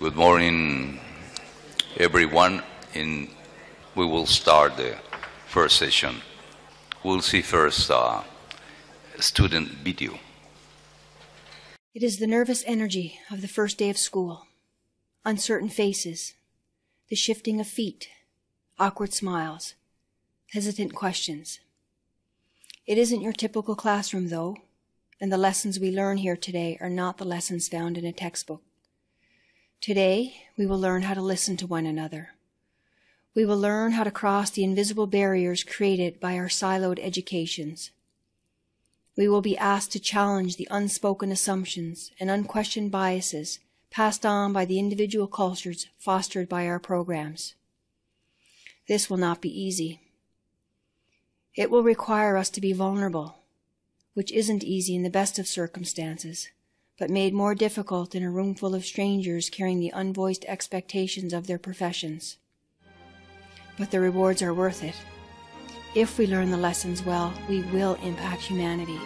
Good morning, everyone. In, we will start the first session. We'll see first uh, student video. It is the nervous energy of the first day of school. Uncertain faces, the shifting of feet, awkward smiles, hesitant questions. It isn't your typical classroom, though, and the lessons we learn here today are not the lessons found in a textbook. Today, we will learn how to listen to one another. We will learn how to cross the invisible barriers created by our siloed educations. We will be asked to challenge the unspoken assumptions and unquestioned biases passed on by the individual cultures fostered by our programs. This will not be easy. It will require us to be vulnerable, which isn't easy in the best of circumstances but made more difficult in a room full of strangers carrying the unvoiced expectations of their professions. But the rewards are worth it. If we learn the lessons well, we will impact humanity.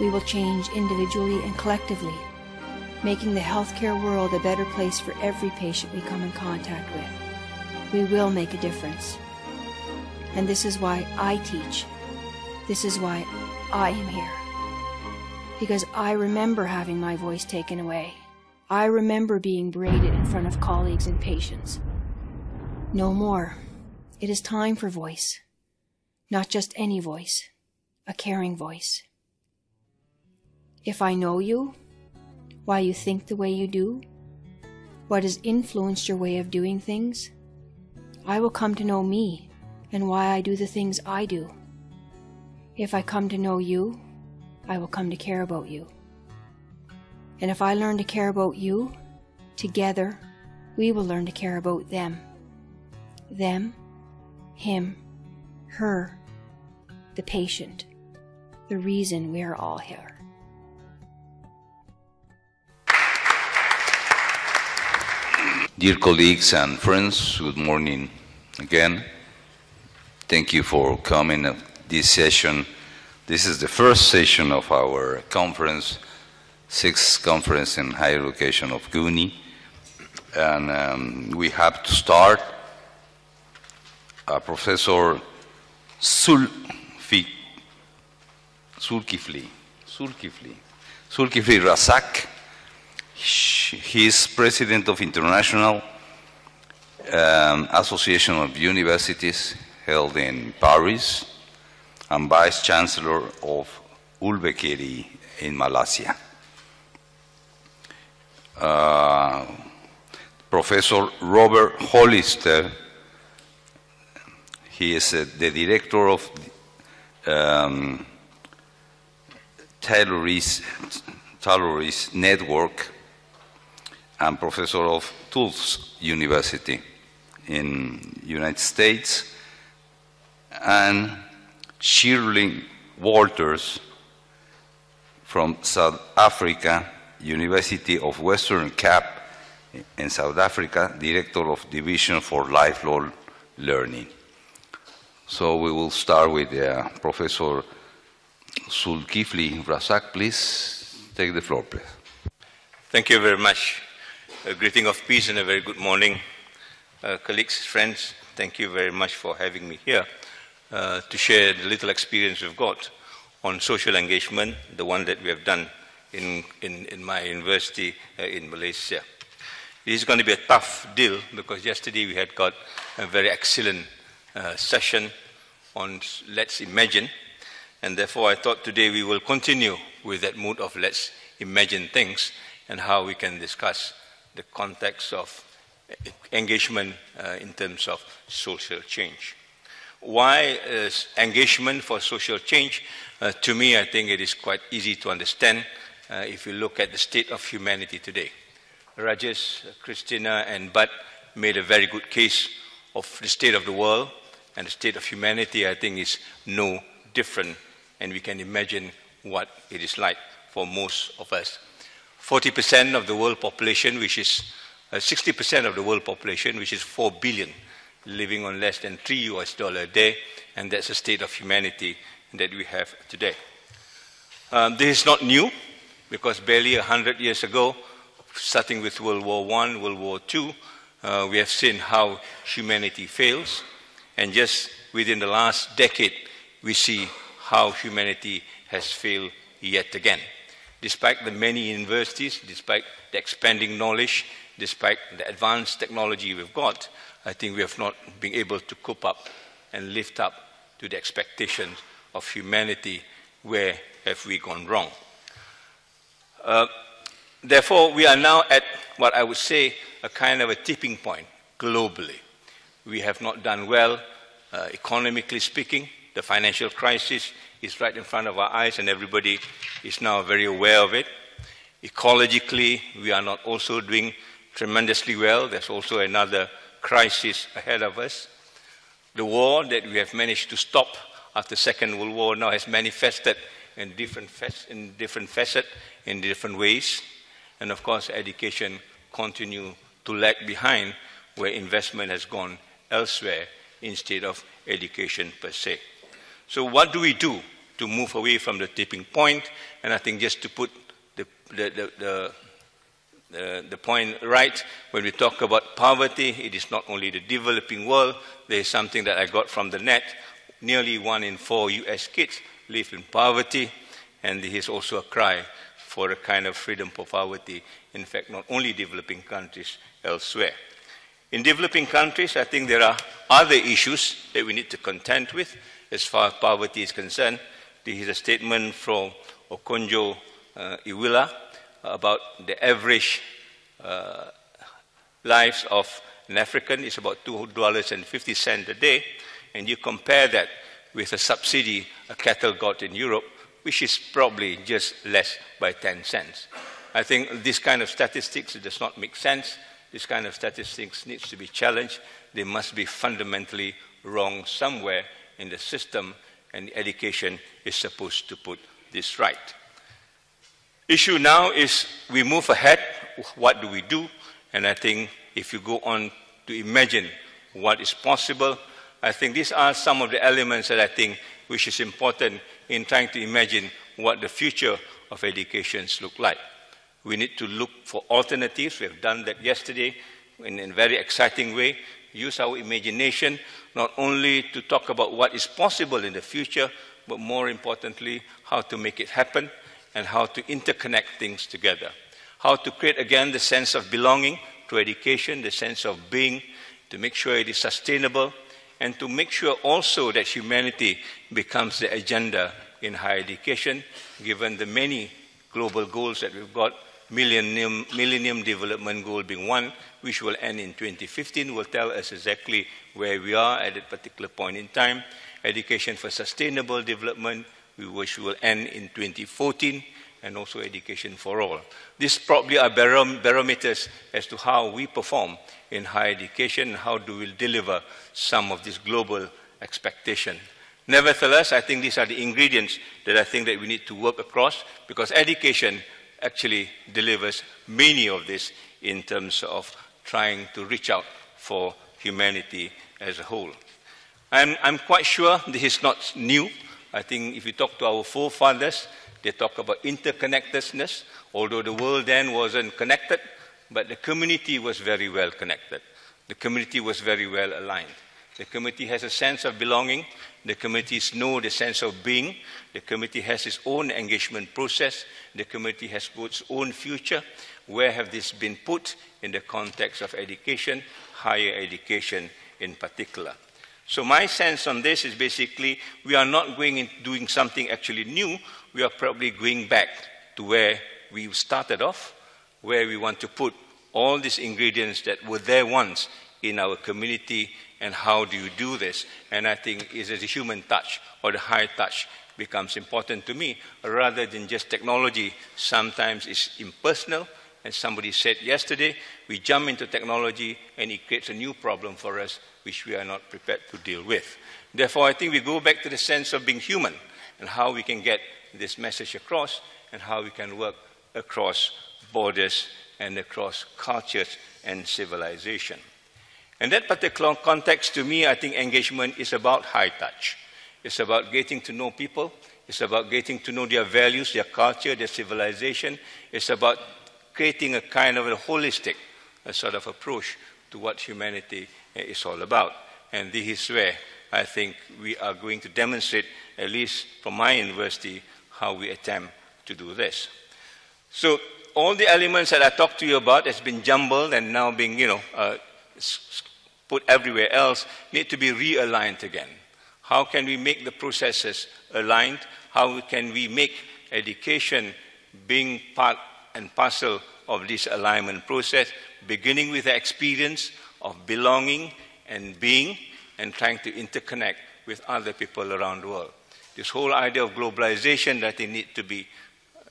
We will change individually and collectively, making the healthcare world a better place for every patient we come in contact with. We will make a difference. And this is why I teach. This is why I am here because I remember having my voice taken away. I remember being berated in front of colleagues and patients. No more. It is time for voice. Not just any voice, a caring voice. If I know you, why you think the way you do, what has influenced your way of doing things, I will come to know me and why I do the things I do. If I come to know you, I will come to care about you. And if I learn to care about you, together we will learn to care about them. Them, him, her, the patient, the reason we are all here. Dear colleagues and friends, good morning again. Thank you for coming to this session this is the first session of our conference, sixth conference in higher education of GUNI. And um, we have to start. Uh, Professor Sulfi, Dzulkifli, Dzulkifli, Dzulkifli Razak. He is president of International um, Association of Universities held in Paris and Vice Chancellor of Albukhary in Malaysia. Uh, Professor Robert Hollister, he is uh, the director of um, Talloires, Talloires Network and professor of Tufts University in United States and Shirley Walters from South Africa, University of Western Cape in South Africa, Director of Division for Lifelong Learning. So we will start with uh, Professor Dzulkifli Razak. Please take the floor, please. Thank you very much. A greeting of peace and a very good morning, uh, colleagues, friends. Thank you very much for having me here. Uh, to share the little experience we've got on social engagement, the one that we have done in, in, in my university uh, in Malaysia. It is going to be a tough deal because yesterday we had got a very excellent uh, session on Let's Imagine, and therefore I thought today we will continue with that mood of Let's Imagine things and how we can discuss the context of engagement uh, in terms of social change. Why engagement for social change? Uh, to me, I think it is quite easy to understand uh, if you look at the state of humanity today. Rajesh, Christina, and Budd made a very good case of the state of the world, and the state of humanity, I think, is no different, and we can imagine what it is like for most of us. 40% of the world population, which is uh, 60% of the world population, which is 4 billion, living on less than 3 US dollar a day, and that's the state of humanity that we have today. Um, this is not new, because barely 100 years ago, starting with World War I, World War II, uh, we have seen how humanity fails. And just within the last decade, we see how humanity has failed yet again. Despite the many universities, despite the expanding knowledge, despite the advanced technology we've got, I think we have not been able to cope up and lift up to the expectations of humanity. Where have we gone wrong? Uh, therefore, we are now at what I would say a kind of a tipping point globally. We have not done well uh, economically speaking. The financial crisis is right in front of our eyes, and everybody is now very aware of it. Ecologically, we are not also doing tremendously well. There's also another crisis ahead of us. The war that we have managed to stop after the Second World War now has manifested in different, in different facets, in different ways. And of course, education continue to lag behind where investment has gone elsewhere instead of education per se. So what do we do to move away from the tipping point? And I think just to put the, the, the, the the, point right. When we talk about poverty, it is not only the developing world. There is something that I got from the net. Nearly one in four US kids live in poverty, and there is also a cry for a kind of freedom for poverty. In fact, not only developing countries, elsewhere. In developing countries, I think there are other issues that we need to contend with as far as poverty is concerned. This is a statement from Okonjo uh, Iweala, about the average uh, lives of an African is about $2.50 a day, and you compare that with a subsidy a cattle got in Europe, which is probably just less by 10 cents. I think this kind of statistics does not make sense. This kind of statistics needs to be challenged. They must be fundamentally wrong somewhere in the system, and education is supposed to put this right. Issue now is we move ahead, what do we do? And I think if you go on to imagine what is possible, I think these are some of the elements that I think which is important in trying to imagine what the future of educations look like. We need to look for alternatives. We have done that yesterday in a very exciting way. Use our imagination not only to talk about what is possible in the future, but more importantly, how to make it happen and how to interconnect things together. How to create again the sense of belonging to education, the sense of being, to make sure it is sustainable, and to make sure also that humanity becomes the agenda in higher education, given the many global goals that we've got. Millennium, Millennium Development Goal being one, which will end in 2015, will tell us exactly where we are at that particular point in time. Education for sustainable development, which will end in 2014, and also education for all. These probably are barometers as to how we perform in higher education and how do we deliver some of this global expectation. Nevertheless, I think these are the ingredients that I think that we need to work across because education actually delivers many of this in terms of trying to reach out for humanity as a whole. I'm, I'm quite sure this is not new. I think if you talk to our forefathers, they talk about interconnectedness, although the world then wasn't connected, but the community was very well connected. The community was very well aligned. The community has a sense of belonging. The committees know the sense of being. The committee has its own engagement process. The committee has its own future. Where have this been put in the context of education, higher education in particular? So my sense on this is basically we are not going in doing something actually new. We are probably going back to where we started off, where we want to put all these ingredients that were there once in our community and how do you do this? And I think is the human touch or the high touch becomes important to me rather than just technology. Sometimes it's impersonal. And somebody said yesterday, we jump into technology and it creates a new problem for us which we are not prepared to deal with. Therefore, I think we go back to the sense of being human and how we can get this message across and how we can work across borders and across cultures and civilization. In that particular context, to me, I think engagement is about high touch. It's about getting to know people. It's about getting to know their values, their culture, their civilization. It's about creating a kind of a holistic a sort of approach to what humanity is all about. And this is where I think we are going to demonstrate, at least from my university, how we attempt to do this. So all the elements that I talked to you about has been jumbled and now being, you know, uh, put everywhere else need to be realigned again. How can we make the processes aligned? How can we make education being part and parcel of this alignment process, beginning with the experience of belonging and being and trying to interconnect with other people around the world. This whole idea of globalization that it needs to be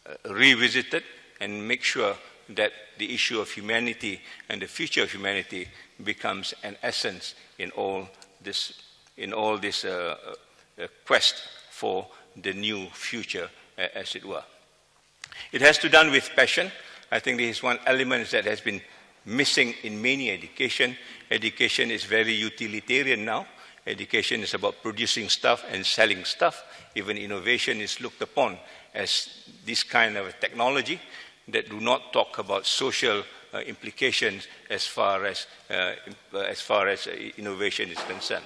uh, revisited and make sure that the issue of humanity and the future of humanity becomes an essence in all this, in all this uh, uh, quest for the new future, uh, as it were. It has to do with passion. I think this is one element that has been missing in many education. Education is very utilitarian now. Education is about producing stuff and selling stuff. Even innovation is looked upon as this kind of technology that do not talk about social uh, implications as far as, uh, as, far as uh, innovation is concerned.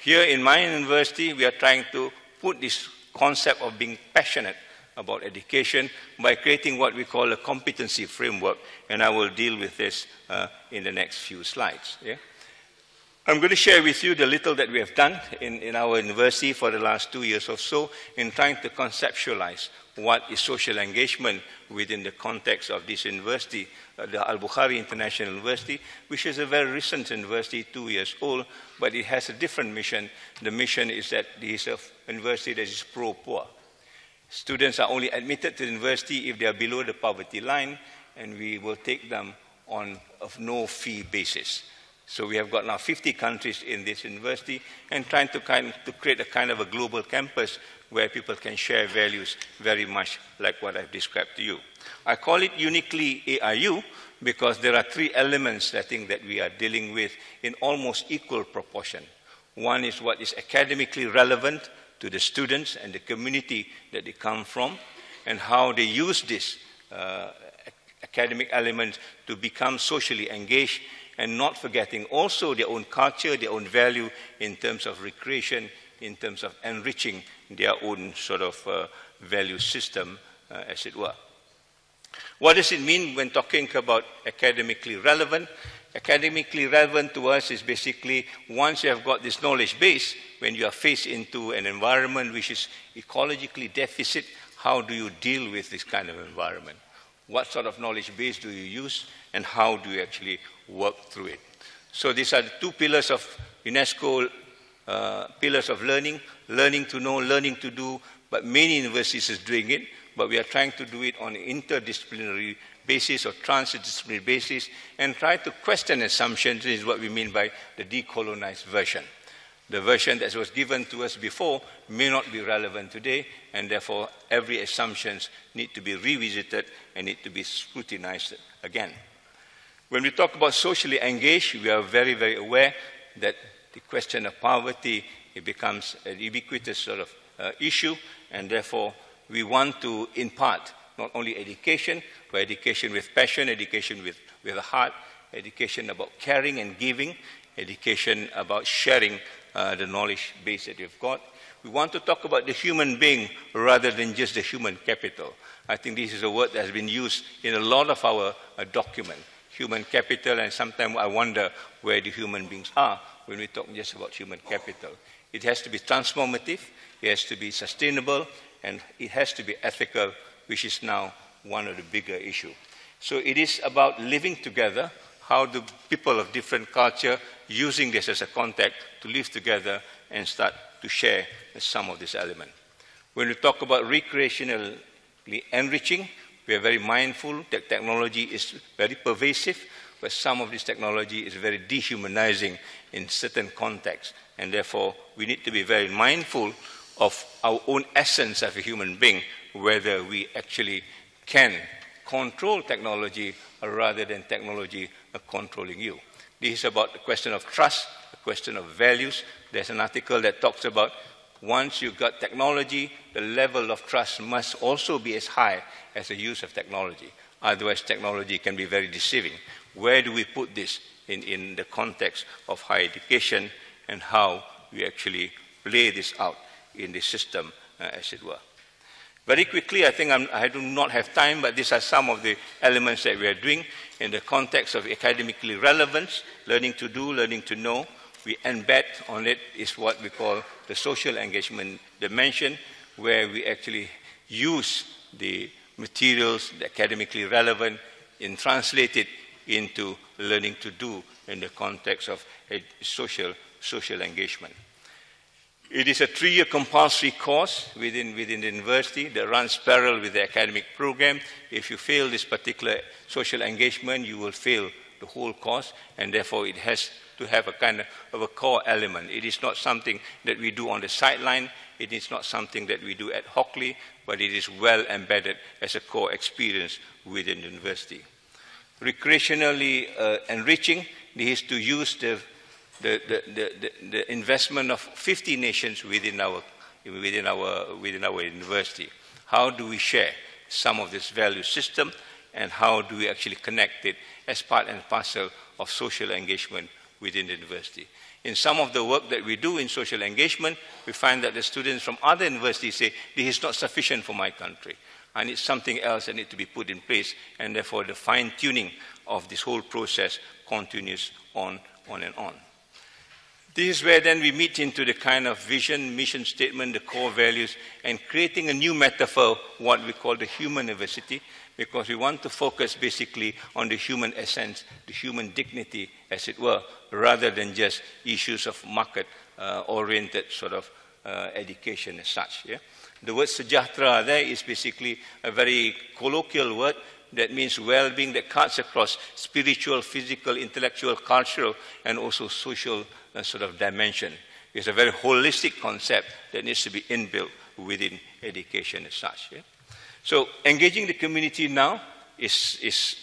Here in my university, we are trying to put this concept of being passionate about education by creating what we call a competency framework, and I will deal with this uh, in the next few slides. Yeah? I'm going to share with you the little that we have done in, in our university for the last two years or so in trying to conceptualize what is social engagement within the context of this university, uh, the Albukhary International University, which is a very recent university, two years old, but it has a different mission. The mission is that it is a university that is pro-poor. Students are only admitted to the university if they are below the poverty line, and we will take them on a no fee basis. So we have got now 50 countries in this university and trying to, kind, to create a kind of a global campus where people can share values very much like what I've described to you. I call it uniquely AIU because there are three elements I think that we are dealing with in almost equal proportion. One is what is academically relevant to the students and the community that they come from and how they use this uh, academic element to become socially engaged and not forgetting also their own culture, their own value in terms of recreation, in terms of enriching their own sort of uh, value system, uh, as it were. What does it mean when talking about academically relevant? Academically relevant to us is basically once you have got this knowledge base, when you are faced into an environment which is ecologically deficit, how do you deal with this kind of environment? What sort of knowledge base do you use, and how do you actually work through it? So these are the two pillars of UNESCO uh, pillars of learning, learning to know, learning to do, but many universities are doing it, but we are trying to do it on an interdisciplinary basis or transdisciplinary basis and try to question assumptions is what we mean by the decolonized version. The version that was given to us before may not be relevant today, and therefore every assumptions need to be revisited and need to be scrutinized again. When we talk about socially engaged, we are very, very aware that the question of poverty it becomes an ubiquitous sort of uh, issue, and therefore we want to impart not only education, but education with passion, education with, with a heart, education about caring and giving, education about sharing uh, the knowledge base that you've got. We want to talk about the human being rather than just the human capital. I think this is a word that has been used in a lot of our uh, documents human capital, and sometimes I wonder where the human beings are when we talk just about human capital. It has to be transformative, it has to be sustainable, and it has to be ethical, which is now one of the bigger issues. So it is about living together, how do people of different culture using this as a contact to live together and start to share some of this element. When we talk about recreationally enriching, we are very mindful that technology is very pervasive, but some of this technology is very dehumanizing in certain contexts. And therefore, we need to be very mindful of our own essence as a human being, whether we actually can control technology rather than technology controlling you. This is about the question of trust, the question of values. There's an article that talks about once you've got technology, the level of trust must also be as high as the use of technology. Otherwise, technology can be very deceiving. Where do we put this in, in the context of higher education and how we actually play this out in the system, uh, as it were? Very quickly, I think I'm, i do not have time, but these are some of the elements that we are doing in the context of academically relevance, learning to do, learning to know. We embed on it is what we call the social engagement dimension, where we actually use the materials, academically relevant, and translate it into learning to do in the context of social, social engagement. It is a three-year compulsory course within, within the university that runs parallel with the academic program. If you fail this particular social engagement, you will fail the whole course, and therefore it has to have a kind of, a core element. It is not something that we do on the sideline. It is not something that we do ad hocly, but it is well embedded as a core experience within the university. Recreationally uh, enriching is to use the the, the, the, the, investment of 50 nations within our, within, our, within our university. How do we share some of this value system and how do we actually connect it as part and parcel of social engagement within the university? In some of the work that we do in social engagement, we find that the students from other universities say, this is not sufficient for my country. I need something else that needs to be put in place, and therefore the fine-tuning of this whole process continues on, on and on. This is where then we meet into the kind of vision, mission statement, the core values, and creating a new metaphor, what we call the human university, because we want to focus basically on the human essence, the human dignity, as it were, rather than just issues of market-oriented uh, sort of uh, education as such. Yeah? The word sejahtera there is basically a very colloquial word that means well-being that cuts across spiritual, physical, intellectual, cultural, and also social uh, sort of dimension. It's a very holistic concept that needs to be inbuilt within education as such. Yeah? So engaging the community now is, is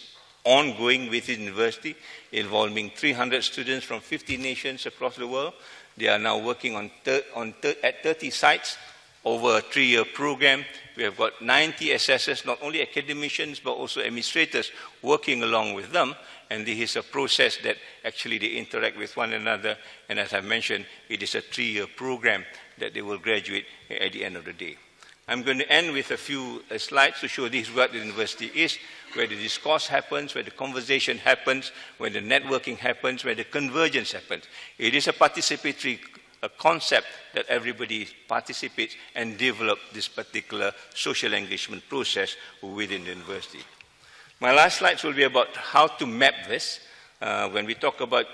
ongoing within the university, involving 300 students from 50 nations across the world. They are now working on, on at 30 sites over a three-year program. We have got 90 assessors, not only academicians, but also administrators working along with them. And this is a process that actually they interact with one another. And as I mentioned, it is a three-year program that they will graduate at the end of the day. I'm going to end with a few uh, slides to show this what the university is, where the discourse happens, where the conversation happens, where the networking happens, where the convergence happens. It is a participatory a concept that everybody participates and develop this particular social engagement process within the university. My last slides will be about how to map this. Uh, when we talk about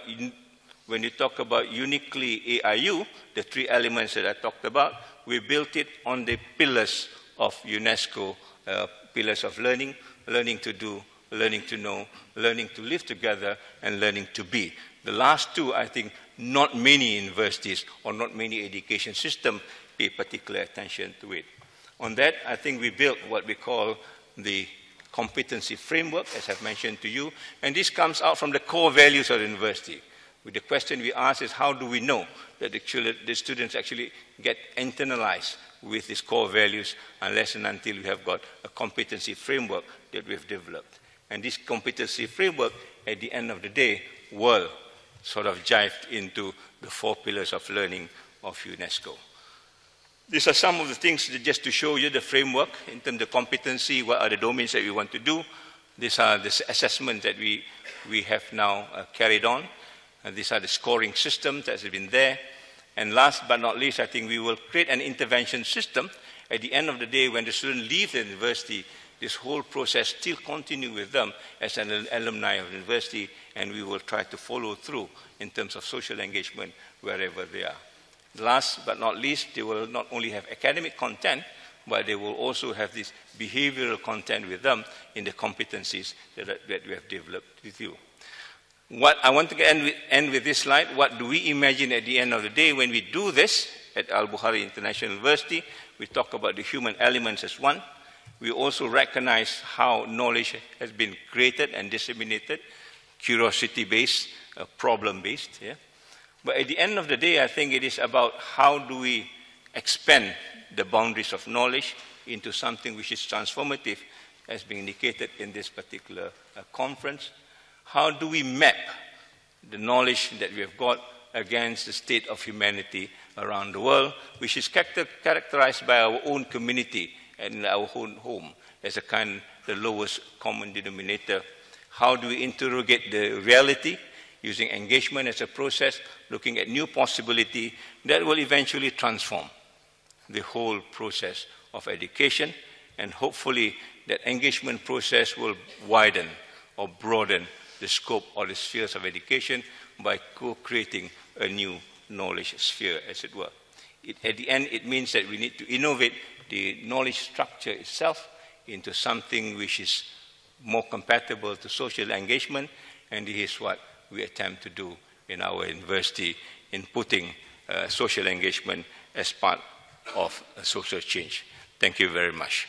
when you talk about uniquely AIU, the three elements that I talked about, we built it on the pillars of UNESCO, uh, pillars of learning, learning to do, learning to know, learning to live together, and learning to be. The last two, I think, not many universities or not many education systems pay particular attention to it. On that, I think we built what we call the competency framework, as I've mentioned to you, and this comes out from the core values of the university. The question we ask is how do we know that the, children, the students actually get internalized with these core values unless and until we have got a competency framework that we've developed. And this competency framework, at the end of the day, will sort of jived into the four pillars of learning of UNESCO. These are some of the things just to show you the framework in terms of competency, what are the domains that we want to do. These are the assessments that we, we have now uh, carried on. And these are the scoring systems that have been there. And last but not least, I think we will create an intervention system. At the end of the day, when the student leaves the university, this whole process still continue with them as an alumni of the university, and we will try to follow through in terms of social engagement wherever they are. Last but not least, they will not only have academic content, but they will also have this behavioral content with them in the competencies that, that we have developed with you. What I want to end with, end with this slide, what do we imagine at the end of the day when we do this at Albukhary International University? We talk about the human elements as one, we also recognize how knowledge has been created and disseminated, curiosity-based, uh, problem-based. Yeah? But at the end of the day, I think it is about how do we expand the boundaries of knowledge into something which is transformative as being indicated in this particular uh, conference. How do we map the knowledge that we have got against the state of humanity around the world, which is characterized by our own community and our own home as a kind the lowest common denominator. How do we interrogate the reality using engagement as a process, looking at new possibility that will eventually transform the whole process of education and hopefully that engagement process will widen or broaden the scope or the spheres of education by co-creating a new knowledge sphere, as it were. It, at the end, it means that we need to innovate the knowledge structure itself into something which is more compatible to social engagement, and this is what we attempt to do in our university in putting uh, social engagement as part of social change. Thank you very much.